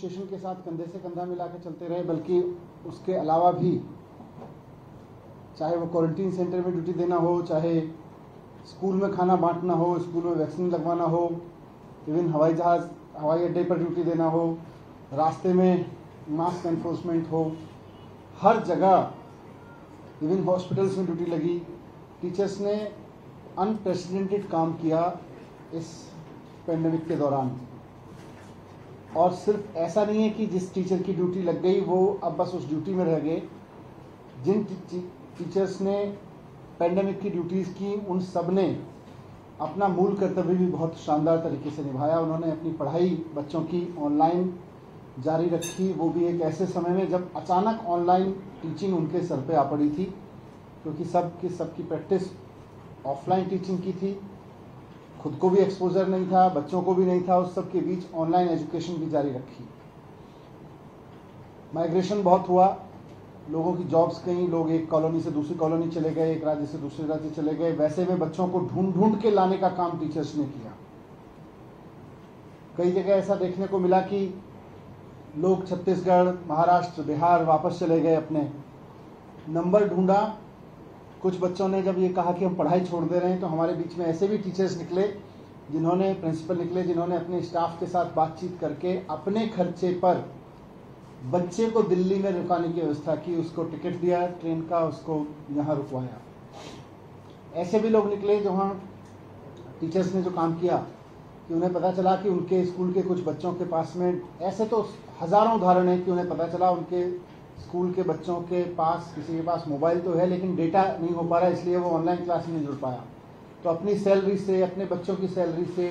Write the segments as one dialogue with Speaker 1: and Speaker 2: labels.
Speaker 1: Administration के साथ कंधे से कंधा मिला चलते रहे, बल्कि उसके अलावा भी चाहे वो क्वारंटीन सेंटर में ड्यूटी देना हो, चाहे स्कूल में खाना बांटना हो स्कूल में वैक्सीन लगवाना हो इवन हवाई जहाज़, हवाई अड्डे पर ड्यूटी देना हो, रास्ते में मास्क एनफोर्समेंट हो, हर जगह इवन हॉस्पिटल्स में ड्यूटी लगी। टीचर्स ने अनप्रेसिडेंटेड काम किया इस पेंडेमिक के दौरान। और सिर्फ़ ऐसा नहीं है कि जिस टीचर की ड्यूटी लग गई, वो अब बस उस ड्यूटी में रह गए। जिन टीचर्स ने पेंडेमिक की ड्यूटीज़ की, उन सबने अपना मूल कर्तव्य भी बहुत शानदार तरीके से निभाया। उन्होंने अपनी पढ़ाई बच्चों की ऑनलाइन जारी रखी। वो भी एक ऐसे समय में जब अचानक ऑनलाइन टीचिंग उनके सर पे आ पड़ी थी, क्योंकि सब की, सबकी प्रैक्टिस ऑफलाइन टीचिंग की थी। खुद को भी एक्सपोजर नहीं था, बच्चों को भी नहीं था, उस सब के बीच ऑनलाइन एजुकेशन भी जारी रखी। माइग्रेशन बहुत हुआ। लोगों की जॉब्स कहीं, लोग एक कॉलोनी से दूसरी कॉलोनी चले गए, एक राज्य से दूसरे राज्य चले गए। वैसे में बच्चों को ढूंढ ढूंढ के लाने का काम टीचर्स ने किया। कई जगह ऐसा देखने को मिला कि लोग छत्तीसगढ़, महाराष्ट्र, बिहार वापस चले गए अपने। नंबर ढूंढा कुछ बच्चों ने जब ये कहा कि हम पढ़ाई छोड़ दे रहे हैं तो हमारे बीच में ऐसे भी टीचर्स निकले, जिन्होंने प्रिंसिपल निकले, जिन्होंने अपने स्टाफ के साथ बातचीत करके अपने खर्चे पर बच्चे को दिल्ली में रुकाने की व्यवस्था की, उसको टिकट दिया ट्रेन का, उसको यहाँ रुकवाया। ऐसे भी लोग निकले जो जहाँ टीचर्स ने जो काम किया, कि उन्हें पता चला कि उनके स्कूल के कुछ बच्चों के पास में, ऐसे तो हज़ारों उदाहरण हैं कि उन्हें पता चला उनके स्कूल के बच्चों के पास, किसी के पास मोबाइल तो है, लेकिन डेटा नहीं हो पा रहा, इसलिए वो ऑनलाइन क्लास नहीं जुड़ पाया। तो अपनी सैलरी से, अपने बच्चों की सैलरी से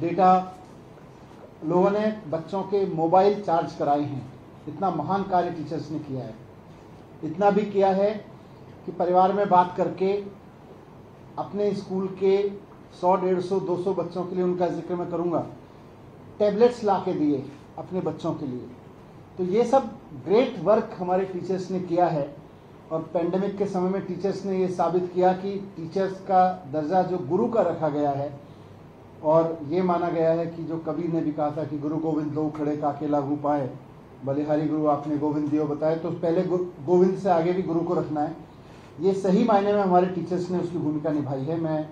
Speaker 1: डेटा लोगों ने बच्चों के मोबाइल चार्ज कराए हैं। इतना महान कार्य टीचर्स ने किया है। इतना भी किया है कि परिवार में बात करके अपने स्कूल के सौ, डेढ़ सौ, दो सौ बच्चों के लिए उनका ज़िक्र मैं करूँगा। टैबलेट्स ला के दिए अपने बच्चों के लिए। तो ये सब ग्रेट वर्क हमारे टीचर्स ने किया है। और पेंडेमिक के समय में टीचर्स ने ये साबित किया कि टीचर्स का दर्जा जो गुरु का रखा गया है, और ये माना गया है कि जो कबीर ने भी कहा था कि गुरु गोविंद दो खड़े काके लागू पाए, बलिहारी गुरु आपने गोविंद दियो बताए तो पहले गोविंद से आगे भी गुरु को रखना है। ये सही मायने में हमारे टीचर्स ने उसकी भूमिका निभाई है। मैं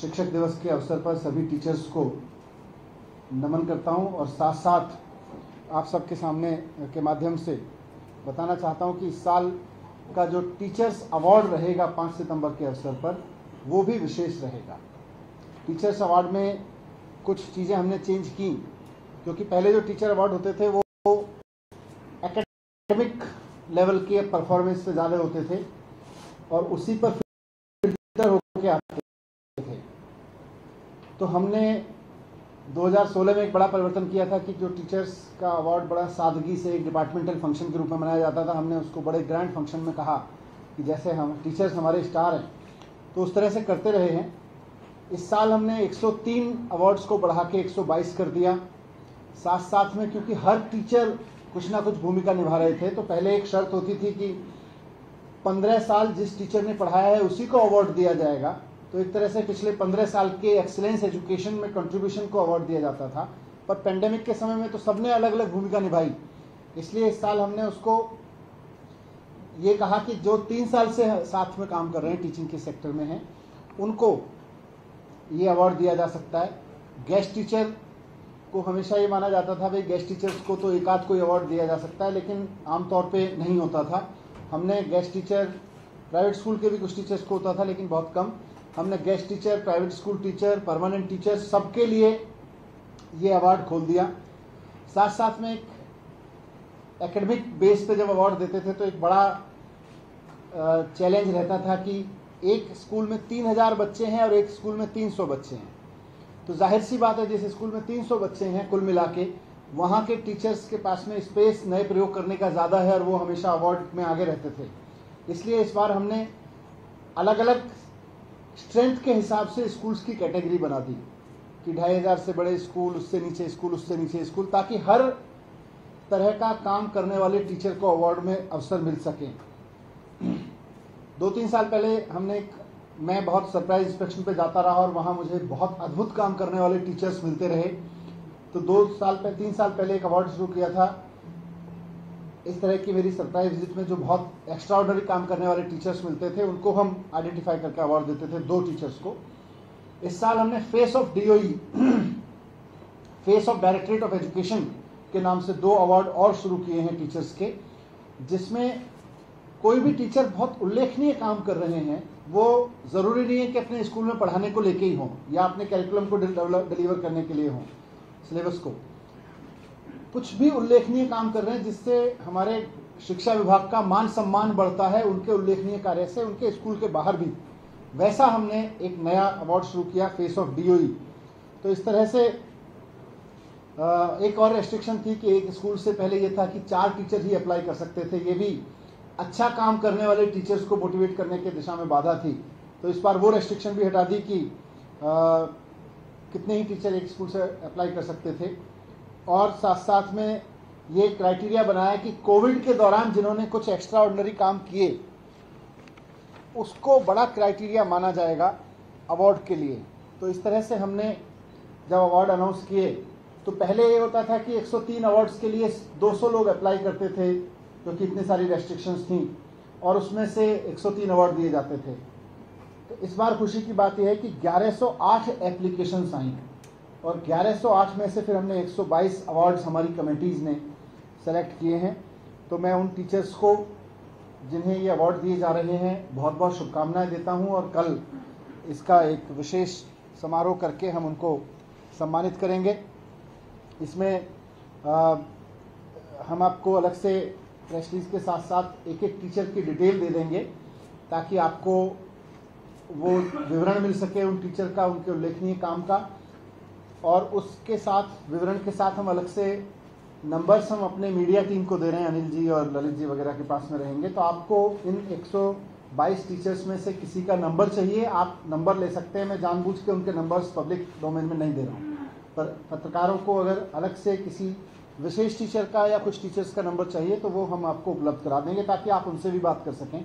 Speaker 1: शिक्षक दिवस के अवसर पर सभी टीचर्स को नमन करता हूँ और साथ साथ आप सबके सामने के माध्यम से बताना चाहता हूँ कि इस साल का जो टीचर्स अवार्ड रहेगा पाँच सितंबर के अवसर पर, वो भी विशेष रहेगा। टीचर्स अवार्ड में कुछ चीज़ें हमने चेंज की, क्योंकि पहले जो टीचर अवार्ड होते थे, वो एकेडमिक लेवल के परफॉर्मेंस पे ज़्यादा होते थे, और उसी पर फ़िल्टर होकर आते थे। तो हमने 2016 में एक बड़ा परिवर्तन किया था कि जो टीचर्स का अवार्ड बड़ा सादगी से एक डिपार्टमेंटल फ़ंक्शन के रूप में मनाया जाता था, हमने उसको बड़े ग्रैंड फ़ंक्शन में कहा कि जैसे हम टीचर्स हमारे स्टार हैं। तो उस तरह से करते रहे हैं। इस साल हमने 103 अवार्ड्स को बढ़ा के 122 कर दिया। साथ साथ में क्योंकि हर टीचर कुछ ना कुछ भूमिका निभा रहे थे तो पहले एक शर्त होती थी कि पंद्रह साल जिस टीचर ने पढ़ाया है, उसी को अवार्ड दिया जाएगा। तो एक तरह से पिछले पंद्रह साल के एक्सलेंस एजुकेशन में कंट्रीब्यूशन को अवार्ड दिया जाता था। पर पेंडेमिक के समय में तो सबने अलग अलग भूमिका निभाई। इसलिए इस साल हमने उसको ये कहा कि जो तीन साल से साथ में काम कर रहे हैं टीचिंग के सेक्टर में हैं, उनको ये अवार्ड दिया जा सकता है। गेस्ट टीचर को हमेशा ये माना जाता था, भाई गेस्ट टीचर्स को तो एक आध कोई अवार्ड दिया जा सकता है, लेकिन आमतौर पे नहीं होता था। हमने गेस्ट टीचर प्राइवेट स्कूल के भी कुछ टीचर्स को होता था, लेकिन बहुत कम। हमने guest teacher, private school teacher, permanent teacher, सबके लिए ये अवार्ड खोल दिया। साथ साथ में एक एकेडमिक बेस पे जब अवार्ड देते थे तो एक बड़ा चैलेंज रहता था कि एक स्कूल में तीन हज़ार बच्चे हैं और एक स्कूल में तीन सौ बच्चे हैं। तो ज़ाहिर सी बात है, जिस स्कूल में 300 बच्चे हैं, कुल मिला के, वहाँ के टीचर्स के पास में स्पेस नए प्रयोग करने का ज़्यादा है और वो हमेशा अवार्ड में आगे रहते थे। इसलिए इस बार हमने अलग अलग स्ट्रेंथ के हिसाब से स्कूल्स की कैटेगरी बना दी कि ढाई हज़ार से बड़े स्कूल, उससे नीचे स्कूल, उससे नीचे स्कूल, ताकि हर तरह का काम करने वाले टीचर को अवार्ड में अवसर मिल सके। दो तीन साल पहले हमने एक, मैं बहुत सरप्राइज़ इंस्पेक्शन पे जाता रहा और वहाँ मुझे बहुत अद्भुत काम करने वाले टीचर्स मिलते रहे। तो दो साल पहले तीन साल पहले एक अवार्ड शुरू किया था। इस तरह की मेरी सरप्राइज़ विज़िट में जो बहुत एक्स्ट्रा काम करने वाले टीचर्स मिलते थे, उनको हम आइडेंटिफाई करके अवार्ड देते थे, दो टीचर्स को। इस साल हमने face of D O E face of directorate of education के नाम से दो अवार्ड और शुरू किए हैं टीचर्स के, जिसमें कोई भी टीचर बहुत उल्लेखनीय काम कर रहे हैं, वो ज़रूरी नहीं है कि अपने स्कूल में पढ़ाने को लेके ही हों, या अपने कैरिकुलम को डिलीवर करने के लिए हों सिलेबस को। कुछ भी उल्लेखनीय काम कर रहे हैं जिससे हमारे शिक्षा विभाग का मान सम्मान बढ़ता है उनके उल्लेखनीय कार्य से उनके स्कूल के बाहर भी। वैसा हमने एक नया अवार्ड शुरू किया फेस ऑफ़ डीओई तो इस तरह से एक और रेस्ट्रिक्शन थी कि एक स्कूल से पहले ये था कि चार टीचर ही अप्लाई कर सकते थे। ये भी अच्छा काम करने वाले टीचर्स को मोटिवेट करने के दिशा में बाधा थी। तो इस बार वो रेस्ट्रिक्शन भी हटा दी कि आ, कितने ही टीचर एक स्कूल से अप्लाई कर सकते थे। और साथ साथ में ये क्राइटेरिया बनाया कि कोविड के दौरान जिन्होंने कुछ एक्स्ट्रा ऑर्डनरी काम किए, उसको बड़ा क्राइटेरिया माना जाएगा अवार्ड के लिए। तो इस तरह से हमने जब अवार्ड अनाउंस किए तो पहले ये होता था कि 103 अवार्ड्स के लिए 200 लोग अप्लाई करते थे क्योंकि इतनी सारी रेस्ट्रिक्शंस थी, और उसमें से 103 अवार्ड दिए जाते थे। तो इस बार खुशी की बात यह है कि 1108 एप्लीकेशंस आई। और 1108 में से फिर हमने 122 अवार्ड्स हमारी कमेटीज़ ने सेलेक्ट किए हैं। तो मैं उन टीचर्स को जिन्हें ये अवार्ड दिए जा रहे हैं बहुत बहुत शुभकामनाएँ देता हूँ और कल इसका एक विशेष समारोह करके हम उनको सम्मानित करेंगे। इसमें आ, हम आपको अलग से प्रेस रिलीज़ के साथ साथ एक एक टीचर की डिटेल दे देंगे ताकि आपको वो विवरण मिल सके उन टीचर का उनके उल्लेखनीय काम का। और उसके साथ, विवरण के साथ हम अलग से नंबर्स हम अपने मीडिया टीम को दे रहे हैं, अनिल जी और ललित जी वगैरह के पास में रहेंगे। तो आपको इन 122 टीचर्स में से किसी का नंबर चाहिए, आप नंबर ले सकते हैं। मैं जानबूझ के उनके नंबर्स पब्लिक डोमेन में नहीं दे रहा हूँ। पर पत्रकारों को अगर अलग से किसी विशेष टीचर का या कुछ टीचर्स का नंबर चाहिए तो वो हम आपको उपलब्ध करा देंगे, ताकि आप उनसे भी बात कर सकें।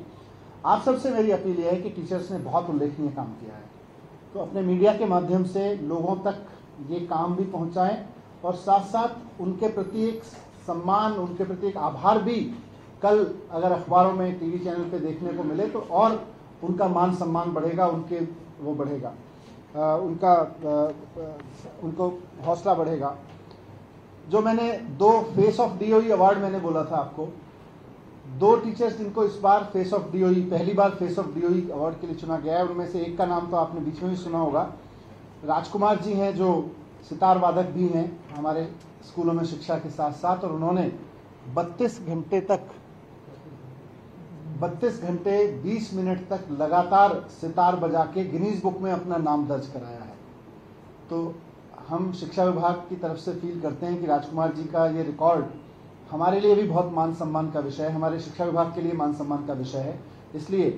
Speaker 1: आप सबसे मेरी अपील यह है कि टीचर्स ने बहुत उल्लेखनीय काम किया है। तो अपने मीडिया के माध्यम से लोगों तक ये काम भी पहुंचाएँ और साथ साथ उनके प्रति एक सम्मान उनके प्रति एक आभार भी कल अगर अखबारों में टीवी चैनल पे देखने को मिले तो और उनका मान सम्मान बढ़ेगा उनके वो बढ़ेगा। आ, उनका आ, उनको हौसला बढ़ेगा। जो मैंने दो फेस ऑफ़ डीओई अवार्ड मैंने बोला था आपको दो टीचर्स जिनको इस बार face of D O E पहली बार face of D O E award के लिए चुना गया है उनमें से एक का नाम तो आपने बीच में भी सुना होगा। राजकुमार जी हैं जो सितार वादक भी हैं हमारे स्कूलों में शिक्षा के साथ साथ, और उन्होंने 32 घंटे तक 32 घंटे 20 मिनट तक लगातार सितार बजा के गिनीज बुक में अपना नाम दर्ज कराया है। तो हम शिक्षा विभाग की तरफ़ से फील करते हैं कि राजकुमार जी का ये रिकॉर्ड हमारे लिए भी बहुत मान सम्मान का विषय है, हमारे शिक्षा विभाग के लिए मान सम्मान का विषय है। इसलिए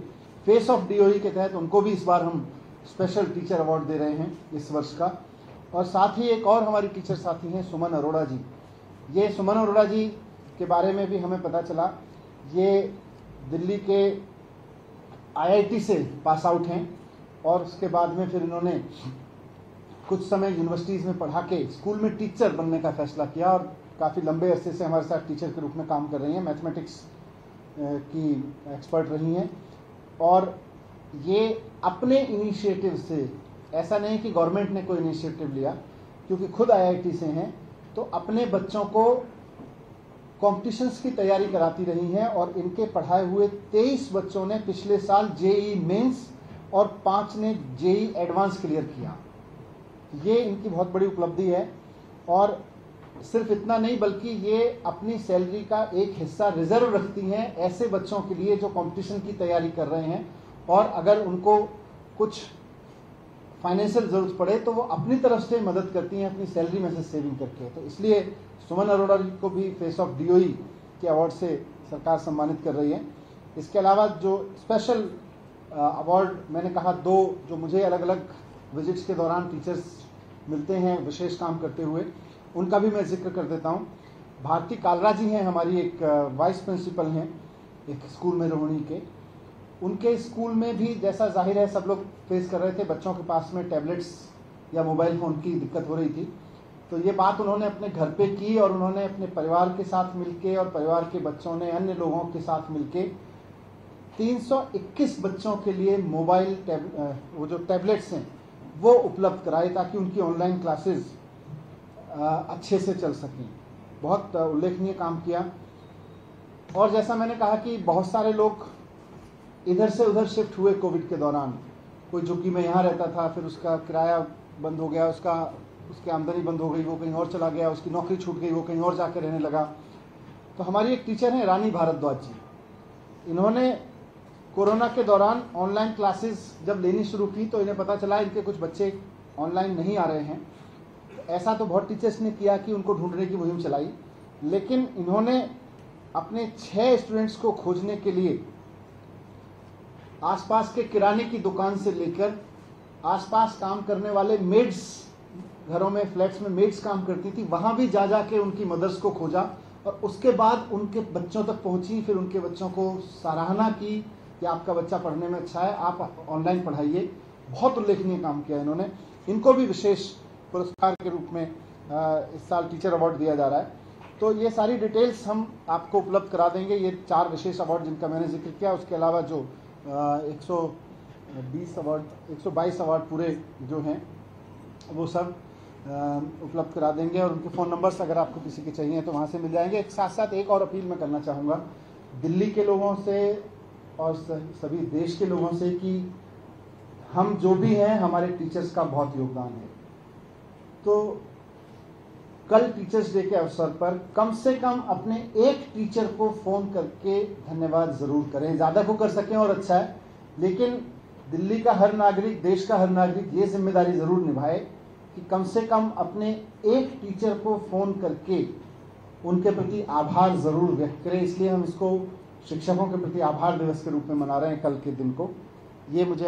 Speaker 1: फेस ऑफ़ डीओई के तहत उनको भी इस बार हम स्पेशल टीचर अवार्ड दे रहे हैं इस वर्ष का। और साथ ही एक और हमारी टीचर साथी हैं सुमन अरोड़ा जी। ये सुमन अरोड़ा जी के बारे में भी हमें पता चला। ये दिल्ली के आईआईटी से पास आउट हैं और उसके बाद में फिर इन्होंने कुछ समय यूनिवर्सिटीज़ में पढ़ा के स्कूल में टीचर बनने का फैसला किया और काफ़ी लंबे अरसे से हमारे साथ टीचर के रूप में काम कर रही हैं। मैथमेटिक्स की एक्सपर्ट रही हैं। और ये अपने इनिशिएटिव से, ऐसा नहीं कि गवर्नमेंट ने कोई इनिशिएटिव लिया, क्योंकि खुद आईआईटी से हैं तो अपने बच्चों को कॉम्पिटिशन्स की तैयारी कराती रही हैं और इनके पढ़ाए हुए तेईस बच्चों ने पिछले साल जेई मेंस और पाँच ने जेई एडवांस क्लियर किया। ये इनकी बहुत बड़ी उपलब्धि है और सिर्फ़ इतना नहीं, बल्कि ये अपनी सैलरी का एक हिस्सा रिज़र्व रखती हैं ऐसे बच्चों के लिए जो कंपटीशन की तैयारी कर रहे हैं। और अगर उनको कुछ फाइनेंशियल ज़रूरत पड़े तो वो अपनी तरफ़ से मदद करती हैं, अपनी सैलरी में से सेविंग करके। तो इसलिए सुमन अरोड़ा जी को भी फेस ऑफ़ डीओई के अवार्ड से सरकार सम्मानित कर रही है। इसके अलावा जो स्पेशल अवार्ड मैंने कहा दो, जो मुझे अलग अलग विजिट्स के दौरान टीचर्स मिलते हैं, विशेष काम करते हुए, उनका भी मैं ज़िक्र कर देता हूँ। भारती कालरा जी हैं, हमारी एक वाइस प्रिंसिपल हैं, एक स्कूल में रोहिणी के। उनके स्कूल में भी जैसा ज़ाहिर है सब लोग फेस कर रहे थे, बच्चों के पास में टैबलेट्स या मोबाइल फ़ोन की दिक्कत हो रही थी। तो ये बात उन्होंने अपने घर पे की और उन्होंने अपने परिवार के साथ मिलके और परिवार के बच्चों ने, अन्य लोगों के साथ मिलके 321 बच्चों के लिए मोबाइल वो जो टैबलेट्स हैं, वो उपलब्ध कराए ताकि उनकी ऑनलाइन क्लासेस अच्छे से चल सकें। बहुत उल्लेखनीय काम किया। और जैसा मैंने कहा कि बहुत सारे लोग इधर से उधर शिफ्ट हुए कोविड के दौरान। कोई झुग्गी में यहाँ रहता था, फिर उसका किराया बंद हो गया, उसका, उसकी आमदनी बंद हो गई, वो कहीं और चला गया, उसकी नौकरी छूट गई, वो कहीं और जाकर रहने लगा। तो हमारी एक टीचर हैं, रानी भारद्वाज जी। इन्होंने कोरोना के दौरान ऑनलाइन क्लासेस जब लेनी शुरू की तो इन्हें पता चला, इनके कुछ बच्चे ऑनलाइन नहीं आ रहे हैं। ऐसा तो बहुत टीचर्स ने किया कि उनको ढूँढने की मुहिम चलाई, लेकिन इन्होंने अपने छः स्टूडेंट्स को खोजने के लिए आसपास के किराने की दुकान से लेकर आसपास काम करने वाले मेड्स, घरों में, फ्लैट्स में मेड्स काम करती थी, वहाँ भी जा जा के उनकी मदर्स को खोजा और उसके बाद उनके बच्चों तक पहुँची, फिर उनके बच्चों को सराहना की कि आपका बच्चा पढ़ने में अच्छा है, आप ऑनलाइन पढ़ाइए। बहुत उल्लेखनीय काम किया इन्होंने। इनको भी विशेष पुरस्कार के रूप में इस साल टीचर अवार्ड दिया जा रहा है। तो ये सारी डिटेल्स हम आपको उपलब्ध करा देंगे। ये चार विशेष अवार्ड जिनका मैंने ज़िक्र किया, उसके अलावा जो एक सौ बीस अवार्ड एक सौ बाईस अवार्ड पूरे जो हैं, वो सब उपलब्ध करा देंगे और उनके फ़ोन नंबर्स अगर आपको किसी के चाहिए तो वहाँ से मिल जाएँगे। एक साथ साथ एक और अपील मैं करना चाहूँगा। दिल्ली के लोगों से और सभी देश के लोगों से कि हम जो भी हैं, हमारे टीचर्स का बहुत योगदान है। तो कल टीचर्स डे के अवसर पर कम से कम अपने एक टीचर को फ़ोन करके धन्यवाद ज़रूर करें। ज़्यादा को कर सकें और अच्छा है, लेकिन दिल्ली का हर नागरिक, देश का हर नागरिक ये ज़िम्मेदारी ज़रूर निभाए कि कम से कम अपने एक टीचर को फ़ोन करके उनके प्रति आभार ज़रूर व्यक्त करें। इसलिए हम इसको शिक्षकों के प्रति आभार दिवस के रूप में मना रहे हैं कल के दिन को। ये मुझे